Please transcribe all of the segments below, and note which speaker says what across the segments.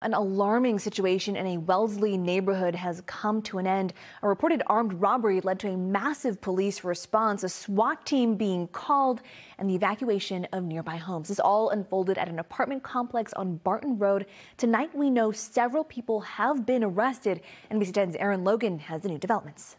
Speaker 1: An alarming situation in a Wellesley neighborhood has come to an end. A reported armed robbery led to a massive police response, a SWAT team being called, and the evacuation of nearby homes. This all unfolded at an apartment complex on Barton Road. Tonight, we know several people have been arrested. NBC 10's Aaron Logan has the new developments.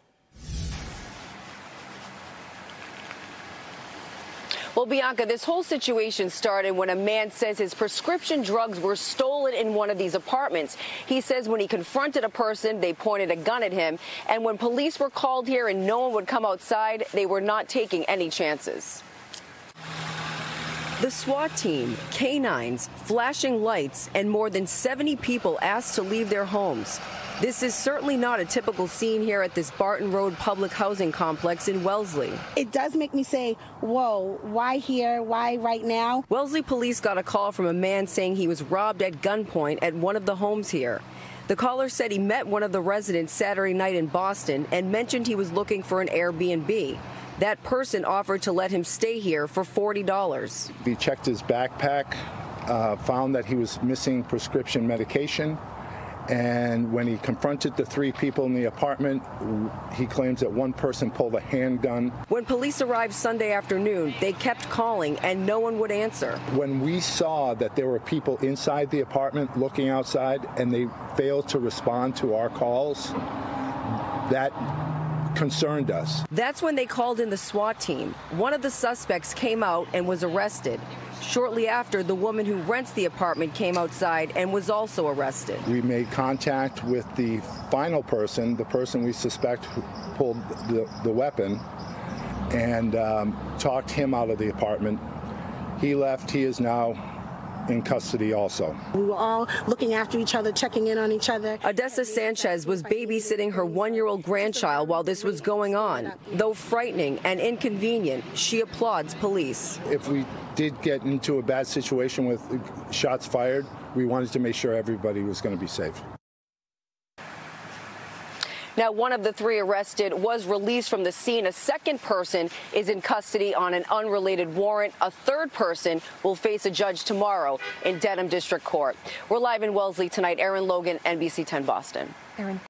Speaker 2: Well, Bianca, this whole situation started when a man says his prescription drugs were stolen in one of these apartments. He says when he confronted a person, they pointed a gun at him. And when police were called here and no one would come outside, they were not taking any chances. The SWAT team, canines, flashing lights, and more than 70 people asked to leave their homes. This is certainly not a typical scene here at this Barton Road public housing complex in Wellesley.
Speaker 3: It does make me say, whoa, why here? Why right now?
Speaker 2: Wellesley police got a call from a man saying he was robbed at gunpoint at one of the homes here. The caller said he met one of the residents Saturday night in Boston and mentioned he was looking for an Airbnb. That person offered to let him stay here for $40.
Speaker 4: He checked his backpack, uh, found that he was missing prescription medication. And when he confronted the three people in the apartment, he claims that one person pulled a handgun.
Speaker 2: When police arrived Sunday afternoon, they kept calling and no one would answer.
Speaker 4: When we saw that there were people inside the apartment looking outside and they failed to respond to our calls, that concerned us.
Speaker 2: That's when they called in the SWAT team. One of the suspects came out and was arrested. Shortly after, the woman who rents the apartment came outside and was also arrested.
Speaker 4: We made contact with the final person, the person we suspect who pulled the, the weapon, and um, talked him out of the apartment. He left. He is now in custody also.
Speaker 3: We were all looking after each other, checking in on each other.
Speaker 2: Odessa Sanchez was babysitting her one-year-old grandchild while this was going on. Though frightening and inconvenient, she applauds police.
Speaker 4: If we did get into a bad situation with shots fired, we wanted to make sure everybody was going to be safe.
Speaker 2: Now, one of the three arrested was released from the scene. A second person is in custody on an unrelated warrant. A third person will face a judge tomorrow in Dedham District Court. We're live in Wellesley tonight. Aaron Logan, NBC 10 Boston. Aaron.